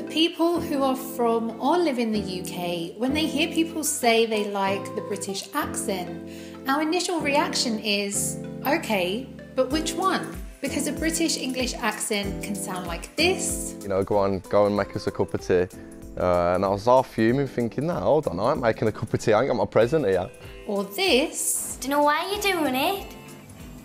For people who are from or live in the UK, when they hear people say they like the British accent, our initial reaction is okay, but which one? Because a British English accent can sound like this. You know, go on, go and make us a cup of tea. Uh, and I was half fuming, thinking, no, hold on, I ain't making a cup of tea, I ain't got my present here. Or this. Don't know why you're doing it,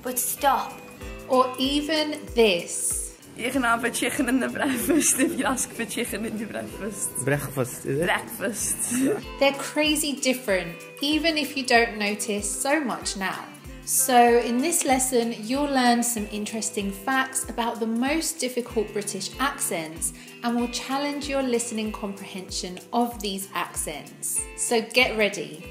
but stop. Or even this. You can have a chicken in the breakfast if you ask for chicken in the breakfast. Breakfast, is it? Breakfast. They're crazy different, even if you don't notice so much now. So, in this lesson, you'll learn some interesting facts about the most difficult British accents and will challenge your listening comprehension of these accents. So, get ready.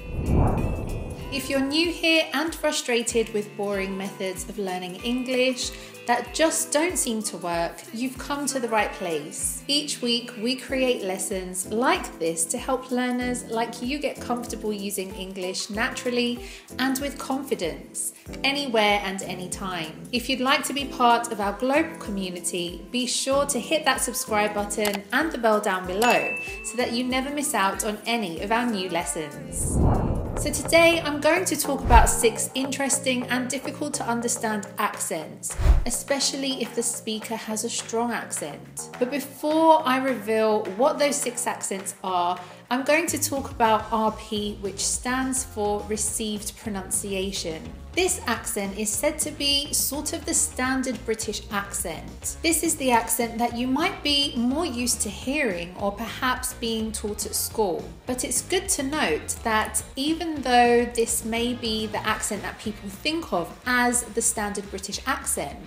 If you're new here and frustrated with boring methods of learning English that just don't seem to work, you've come to the right place. Each week, we create lessons like this to help learners like you get comfortable using English naturally and with confidence, anywhere and anytime. If you'd like to be part of our global community, be sure to hit that subscribe button and the bell down below so that you never miss out on any of our new lessons. So, today I'm going to talk about six interesting and difficult to understand accents, especially if the speaker has a strong accent. But before I reveal what those six accents are, I'm going to talk about RP, which stands for Received Pronunciation. This accent is said to be sort of the standard British accent. This is the accent that you might be more used to hearing or perhaps being taught at school. But it's good to note that even though this may be the accent that people think of as the standard British accent,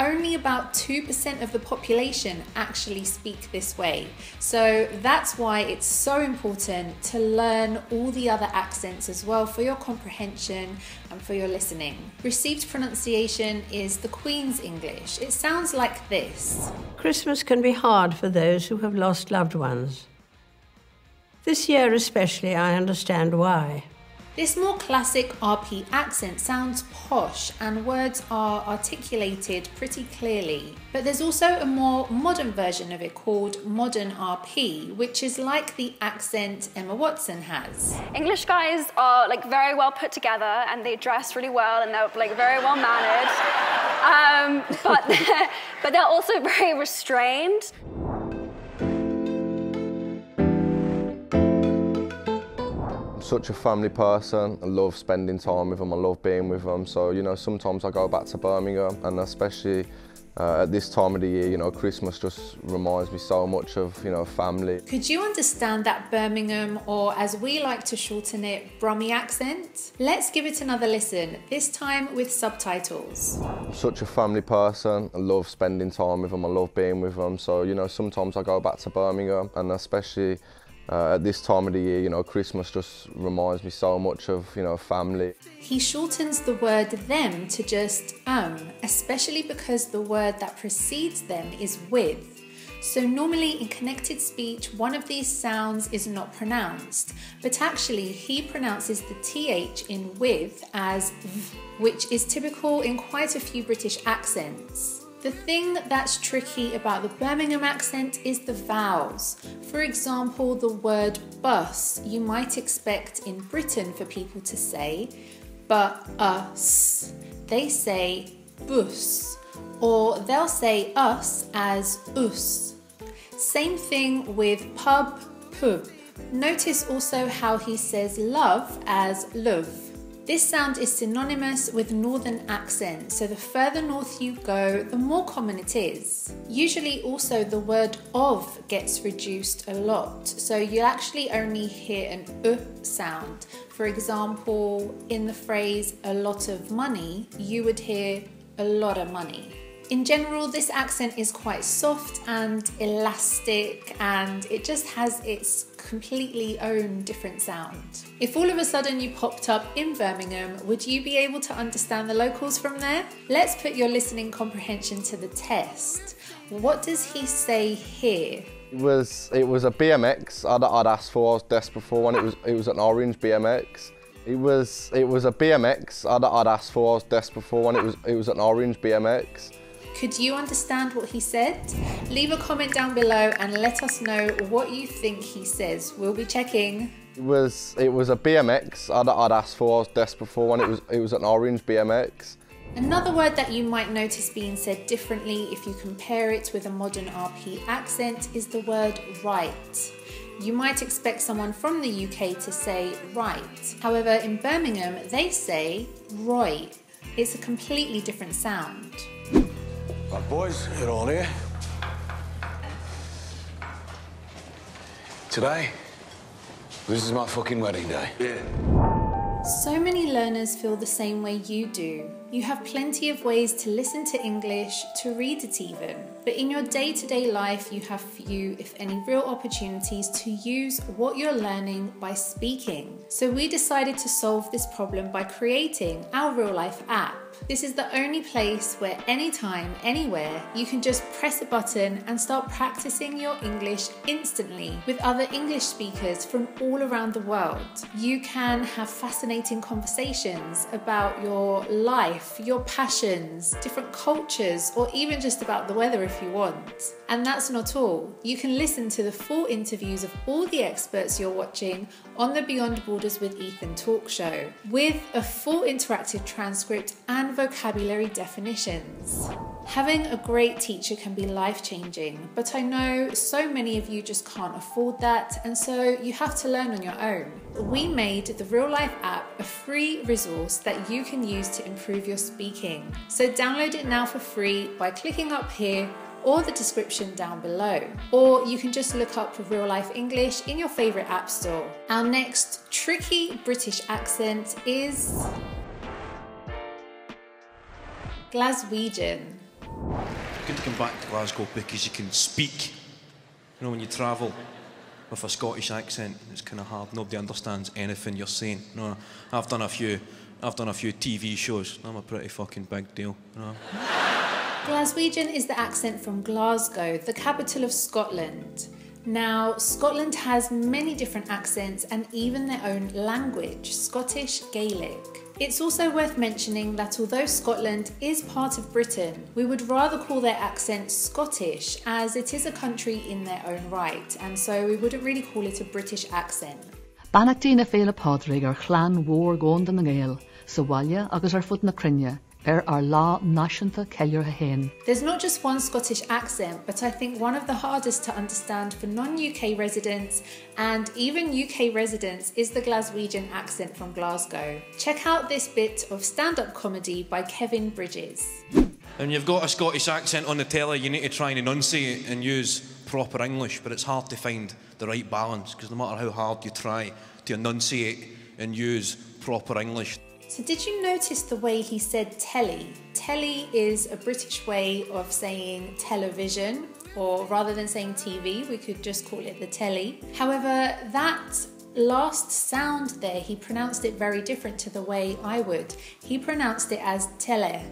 only about 2% of the population actually speak this way. So that's why it's so important to learn all the other accents as well for your comprehension and for your listening. Received pronunciation is the Queen's English. It sounds like this Christmas can be hard for those who have lost loved ones. This year, especially, I understand why. This more classic RP accent sounds posh and words are articulated pretty clearly. But there's also a more modern version of it called Modern RP, which is like the accent Emma Watson has. English guys are like very well put together and they dress really well and they're like very well mannered. Um, but, but they're also very restrained. Such a family person. I love spending time with them. I love being with them. So, you know, sometimes I go back to Birmingham and especially uh, at this time of the year, you know, Christmas just reminds me so much of, you know, family. Could you understand that Birmingham, or as we like to shorten it, Brummy accent? Let's give it another listen, this time with subtitles. I'm such a family person. I love spending time with them. I love being with them. So, you know, sometimes I go back to Birmingham and especially uh, at this time of the year, you know, Christmas just reminds me so much of, you know, family. He shortens the word them to just um, especially because the word that precedes them is with. So, normally in connected speech, one of these sounds is not pronounced, but actually, he pronounces the TH in with as v, which is typical in quite a few British accents. The thing that's tricky about the Birmingham accent is the vowels. For example, the word bus you might expect in Britain for people to say, but us. They say bus, or they'll say us as us. Same thing with pub, pub. Notice also how he says love as love. This sound is synonymous with northern accent, so the further north you go, the more common it is. Usually, also, the word of gets reduced a lot, so you'll actually only hear an uh sound. For example, in the phrase a lot of money, you would hear a lot of money. In general, this accent is quite soft and elastic, and it just has its completely own different sound. If all of a sudden you popped up in Birmingham, would you be able to understand the locals from there? Let's put your listening comprehension to the test. What does he say here? It was it was a BMX I'd, I'd asked for. I was desperate for one. It was it was an orange BMX. It was it was a BMX I'd, I'd asked for. I was desperate for one. It was it was an orange BMX. Could you understand what he said? Leave a comment down below and let us know what you think he says. We'll be checking. It was it was a BMX I'd, I'd asked for. I was desperate for one. It was it was an orange BMX. Another word that you might notice being said differently if you compare it with a modern RP accent is the word right. You might expect someone from the UK to say right. However, in Birmingham, they say right. It's a completely different sound. Right, boys, you're all here. Today, this is my fucking wedding day. Yeah. So many learners feel the same way you do. You have plenty of ways to listen to English, to read it even. But in your day to day life, you have few, if any, real opportunities to use what you're learning by speaking. So we decided to solve this problem by creating our real life app. This is the only place where anytime, anywhere, you can just press a button and start practicing your English instantly with other English speakers from all around the world. You can have fascinating conversations about your life, your passions, different cultures, or even just about the weather if you want. And that's not all. You can listen to the full interviews of all the experts you're watching on the Beyond Borders with Ethan talk show, with a full interactive transcript and vocabulary definitions. Having a great teacher can be life changing, but I know so many of you just can't afford that, and so you have to learn on your own. We made the Real Life app a free resource that you can use to improve your speaking. So download it now for free by clicking up here or the description down below. Or you can just look up Real Life English in your favourite app store. Our next tricky British accent is Glaswegian. Good to come back to Glasgow because you can speak. You know, when you travel with a Scottish accent, it's kind of hard. Nobody understands anything you're saying. No, I've done a few. I've done a few TV shows. I'm a pretty fucking big deal. You know? Glaswegian is the accent from Glasgow, the capital of Scotland. Now, Scotland has many different accents and even their own language, Scottish Gaelic. It's also worth mentioning that although Scotland is part of Britain, we would rather call their accent Scottish as it is a country in their own right, and so we wouldn't really call it a British accent. Bannachtí na ar chláán mhór na ngéal, sa bhaile agus na crinne, ar ar lá náisianta ceir a héin. There's not just one Scottish accent, but I think one of the hardest to understand for non-UK residents and even UK residents is the Glaswegian accent from Glasgow. Check out this bit of stand-up comedy by Kevin Bridges. When you've got a Scottish accent on the telly, you need to try and enunciate and use proper English, but it's hard to find the right balance because no matter how hard you try to enunciate and use proper English, so, did you notice the way he said telly? Telly is a British way of saying television, or rather than saying TV, we could just call it the telly. However, that last sound there, he pronounced it very different to the way I would. He pronounced it as tele,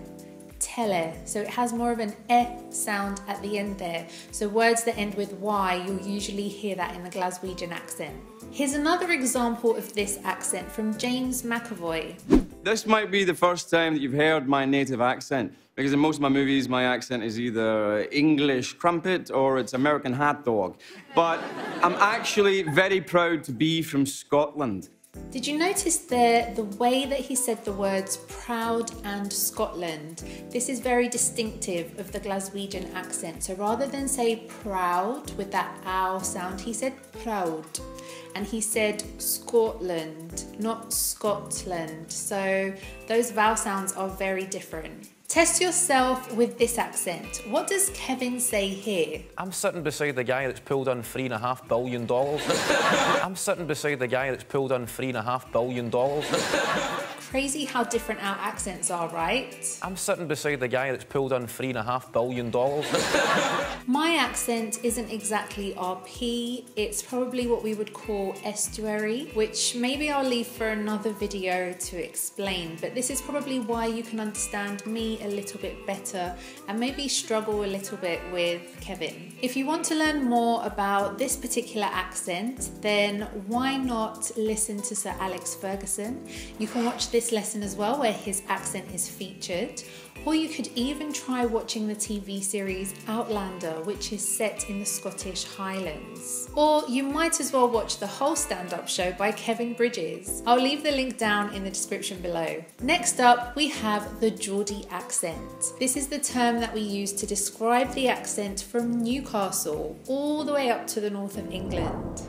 tele. So it has more of an e sound at the end there. So words that end with y, you'll usually hear that in the Glaswegian accent. Here's another example of this accent from James McAvoy. This might be the first time that you've heard my native accent, because in most of my movies, my accent is either English crumpet or it's American hot dog. But I'm actually very proud to be from Scotland. Did you notice there the way that he said the words proud and Scotland? This is very distinctive of the Glaswegian accent. So rather than say proud with that ow sound, he said proud and he said Scotland, not Scotland. So those vowel sounds are very different. Test yourself with this accent. What does Kevin say here? I'm sitting beside the guy that's pulled in three and a half billion dollars. I'm sitting beside the guy that's pulled in three and a half billion dollars. Crazy how different our accents are, right? I'm sitting beside the guy that's pulled in three and a half billion dollars. My accent isn't exactly RP, it's probably what we would call estuary, which maybe I'll leave for another video to explain, but this is probably why you can understand me a little bit better and maybe struggle a little bit with Kevin. If you want to learn more about this particular accent, then why not listen to Sir Alex Ferguson? You can watch this this lesson as well, where his accent is featured. Or you could even try watching the TV series Outlander, which is set in the Scottish Highlands. Or you might as well watch the whole stand up show by Kevin Bridges. I'll leave the link down in the description below. Next up, we have the Geordie accent. This is the term that we use to describe the accent from Newcastle all the way up to the north of England.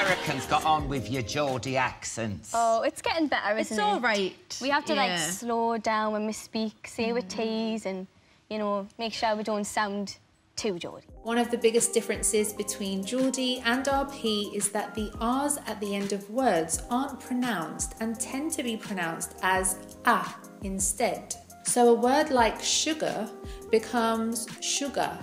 Americans got on with your Geordie accents? Oh, it's getting better, isn't It's it? all right. We have to like slow down when we speak, say with T's, and you know, make sure we don't sound too Geordie. One of the biggest differences between Geordie and RP is that the R's at the end of words aren't pronounced and tend to be pronounced as ah instead. So a word like sugar becomes sugar,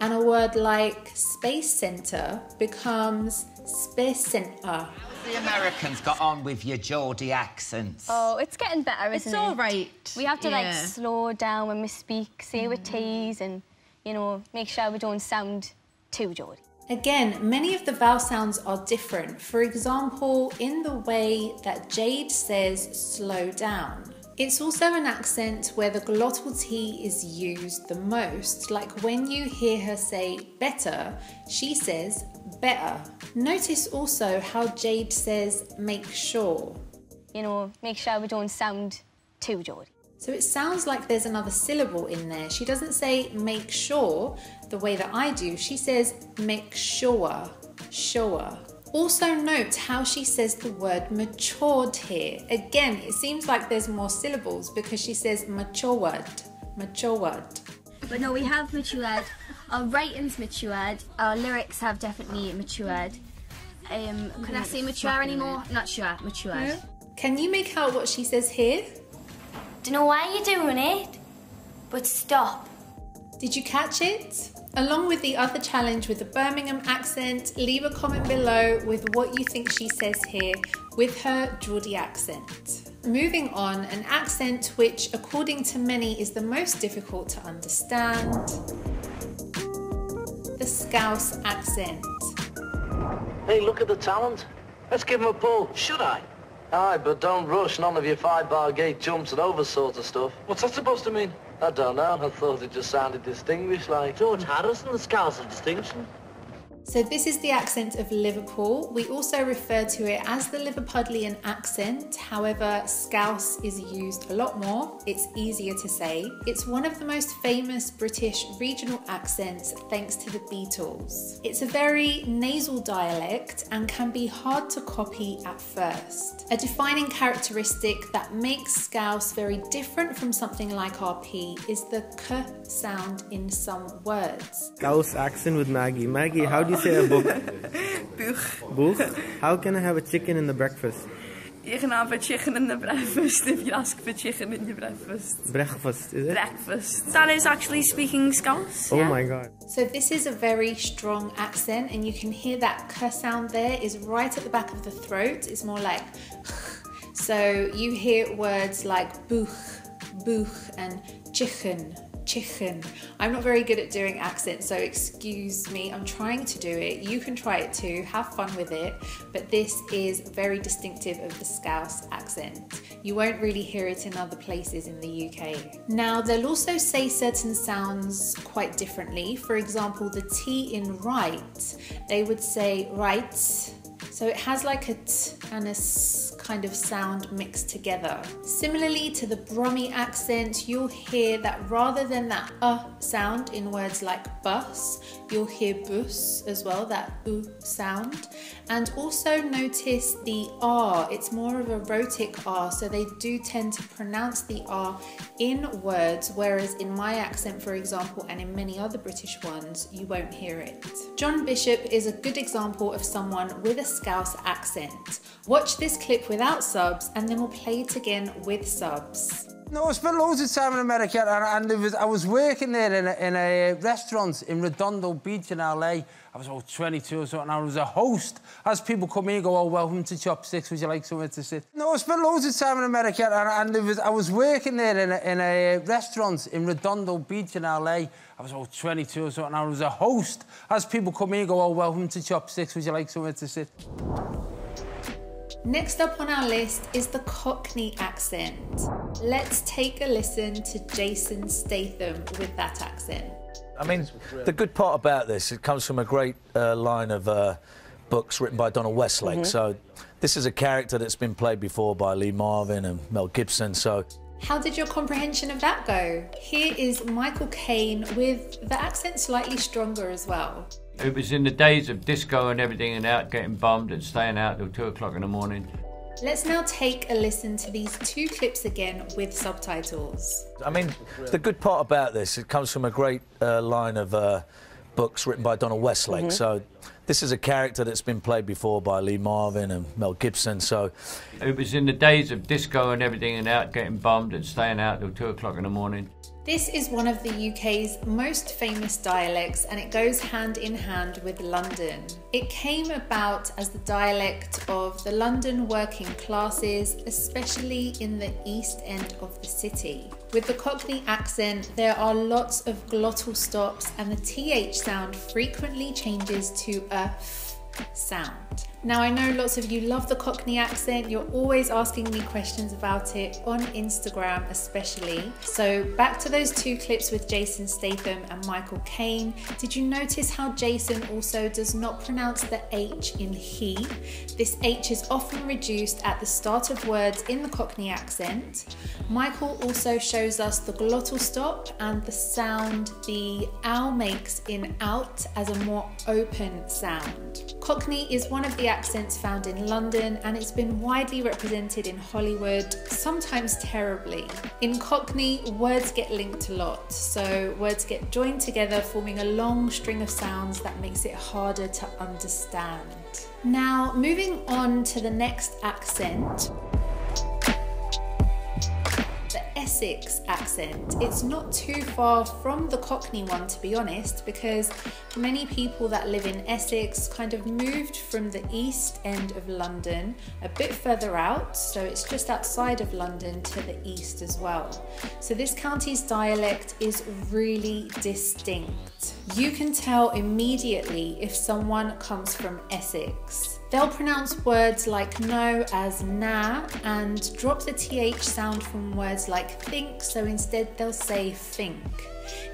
and a word like space center becomes space center. The Americans got on with your Geordie accents? Oh, it's getting better, isn't all it? all right. We have to like slow down when we speak, say with T's, and you know, make sure we don't sound too Geordie. Again, many of the vowel sounds are different. For example, in the way that Jade says slow down. It's also an accent where the glottal T is used the most. Like when you hear her say better, she says better. Notice also how Jade says make sure. You know, make sure we don't sound too Geordie. So it sounds like there's another syllable in there. She doesn't say make sure the way that I do. She says make sure, sure. Also note how she says the word matured here. Again, it seems like there's more syllables because she says matured, matured. But no, we have matured. Our writing's matured. Our lyrics have definitely matured. Um, can I say mature anymore? Not sure. Matured. Can you make out what she says here? Don't know why you're doing it, but stop. Did you catch it? Along with the other challenge with the Birmingham accent, leave a comment below with what you think she says here with her Geordie accent. Moving on, an accent which, according to many, is the most difficult to understand the Scouse accent. Hey, look at the talent. Let's give him a pull. Should I? Aye, but don't rush none of your five-bar gate jumps and over sort of stuff. What's that supposed to mean? I don't know. I thought it just sounded distinguished like... George Harrison, the Scouse of Distinction. So, this is the accent of Liverpool. We also refer to it as the Liverpudlian accent. However, Scouse is used a lot more. It's easier to say. It's one of the most famous British regional accents thanks to the Beatles. It's a very nasal dialect and can be hard to copy at first. A defining characteristic that makes Scouse very different from something like RP is the k sound in some words. Scouse accent with Maggie. Maggie, how do you say a book? Buch. Book? How can I have a chicken in the breakfast? You can have a chicken in the breakfast if you ask for chicken in your breakfast. Breakfast, is it? Breakfast. That is actually speaking Scouse. Oh my god. So this is a very strong accent and you can hear that k sound there is right at the back of the throat. It's more like so you hear words like buch, buch and chicken, chicken. I'm not very good at doing accents, so excuse me. I'm trying to do it. You can try it too. Have fun with it. But this is very distinctive of the Scouse accent. You won't really hear it in other places in the UK. Now, they'll also say certain sounds quite differently. For example, the T in right, they would say right. So it has like a t and a s kind of sound mixed together. Similarly to the Brummy accent, you'll hear that rather than that uh sound in words like bus, you'll hear bus as well, that oo sound. And also notice the R, it's more of a rhotic R, so they do tend to pronounce the R in words, whereas in my accent, for example, and in many other British ones, you won't hear it. John Bishop is a good example of someone with a Scouse accent. Watch this clip without subs and then we'll play it again with subs. No, I spent loads of time in America, and, and was, I was working there in a, in a restaurant in Redondo Beach in LA. I was about 22 or something. And I was a host. As people come in, go, "Oh, welcome to Chopsticks. Would you like somewhere to sit?" No, I spent loads of time in America, and, and was, I was working there in a, in a restaurant in Redondo Beach in LA. I was about 22 or something. And I was a host. As people come in, go, "Oh, welcome to Chopsticks. Would you like somewhere to sit?" Next up on our list is the Cockney accent. Let's take a listen to Jason Statham with that accent. I mean, the good part about this, it comes from a great uh, line of uh, books written by Donald Westlake. Mhm. So this is a character that's been played before by Lee Marvin and Mel Gibson. So How did your comprehension of that go? Here is Michael Caine with the accent slightly stronger as well. It was in the days of disco and everything and out getting bummed and staying out till two o'clock in the morning. Let's now take a listen to these two clips again with subtitles. I mean, the good part about this, it comes from a great uh, line of uh, books written by Donald Westlake. Mhm. So this is a character that's been played before by Lee Marvin and Mel Gibson. So It was in the days of disco and everything and out getting bummed and staying out till two o'clock in the morning. This is one of the UK's most famous dialects and it goes hand in hand with London. It came about as the dialect of the London working classes, especially in the east end of the city. With the Cockney accent, there are lots of glottal stops and the TH sound frequently changes to a f sound. Now, I know lots of you love the Cockney accent. You're always asking me questions about it on Instagram, especially. So, back to those two clips with Jason Statham and Michael Caine. Did you notice how Jason also does not pronounce the H in he? This H is often reduced at the start of words in the Cockney accent. Michael also shows us the glottal stop and the sound the owl makes in out as a more open sound. Cockney is one of the accents found in London and it's been widely represented in Hollywood, sometimes terribly. In Cockney, words get linked a lot, so words get joined together, forming a long string of sounds that makes it harder to understand. Now, moving on to the next accent. Essex accent. It's not too far from the Cockney one, to be honest, because many people that live in Essex kind of moved from the east end of London a bit further out, so it's just outside of London to the east as well. So this county's dialect is really distinct. You can tell immediately if someone comes from Essex. They'll pronounce words like no as na and drop the th sound from words like think, so instead they'll say think.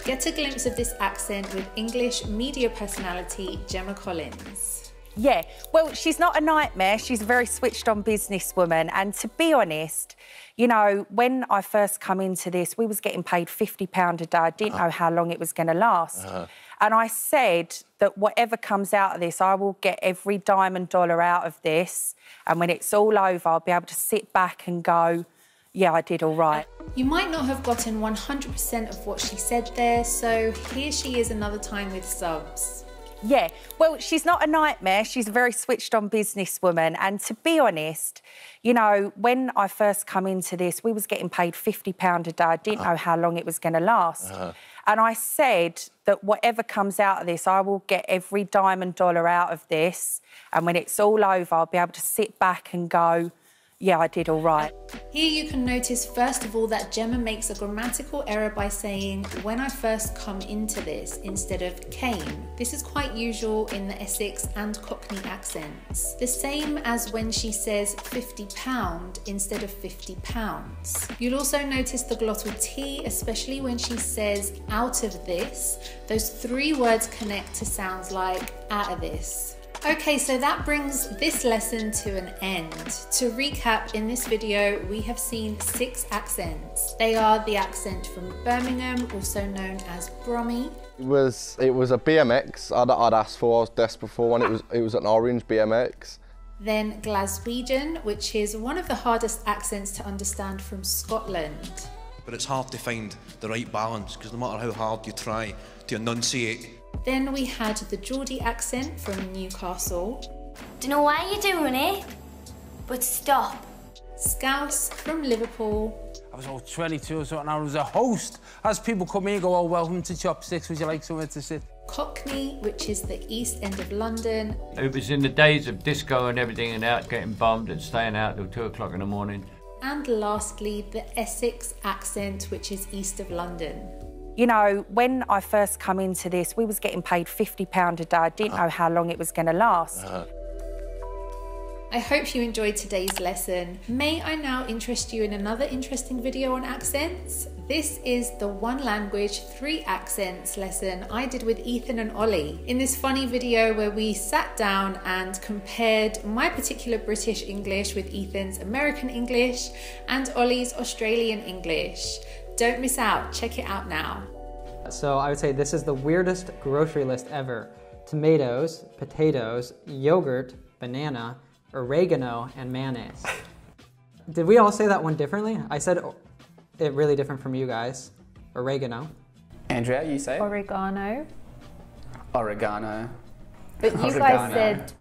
Get a glimpse of this accent with English media personality Gemma Collins. Yeah, well, she's not a nightmare. She's a very switched on businesswoman. And to be honest, you know, when I first come into this, we was getting paid £50 a day. I didn't uh-huh. know how long it was going to last. Uh-huh. And I said that whatever comes out of this, I will get every dime and dollar out of this. And when it's all over, I'll be able to sit back and go, yeah, I did all right. You might not have gotten 100% of what she said there, so here she is another time with subs. Yeah, well, she's not a nightmare. She's a very switched on businesswoman. And to be honest, you know, when I first come into this, we was getting paid £50 a day. I didn't uh-huh. know how long it was going to last. Uh-huh. And I said that whatever comes out of this, I will get every dime and dollar out of this. And when it's all over, I'll be able to sit back and go, yeah, I did all right. Here you can notice first of all that Gemma makes a grammatical error by saying when I first come into this instead of came. This is quite usual in the Essex and Cockney accents. The same as when she says 50 pound instead of 50 pounds. You'll also notice the glottal T, especially when she says out of this. Those three words connect to sounds like out of this. Okay, so that brings this lesson to an end. To recap, in this video, we have seen six accents. They are the accent from Birmingham, also known as Brummy. It was it was a BMX I'd, I'd asked for. I was desperate for one. It was it was an orange BMX. Then Glaswegian, which is one of the hardest accents to understand from Scotland. But it's hard to find the right balance because no matter how hard you try to enunciate, Then we had the Geordie accent from Newcastle. Don't know why you're doing it, but stop. Scouse from Liverpool. I was all 22 or something. And I was a host. As people come in and go, oh, welcome to Chopsticks. Would you like somewhere to sit? Cockney, which is the east end of London. It was in the days of disco and everything and out getting bummed and staying out till two o'clock in the morning. And lastly, the Essex accent, which is east of London. You know, when I first come into this, we was getting paid £50 a day. I didn't know how long it was going to last. Uh-huh. I hope you enjoyed today's lesson. May I now interest you in another interesting video on accents? This is the one language, three accents lesson I did with Ethan and Ollie. In this funny video where we sat down and compared my particular British English with Ethan's American English and Ollie's Australian English. Don't miss out, check it out now. So I would say this is the weirdest grocery list ever. Tomatoes, potatoes, yogurt, banana, oregano, and mayonnaise. Did we all say that one differently? I said it really different from you guys. Oregano. Andrea, you say? Oregano. Oregano. But you guys said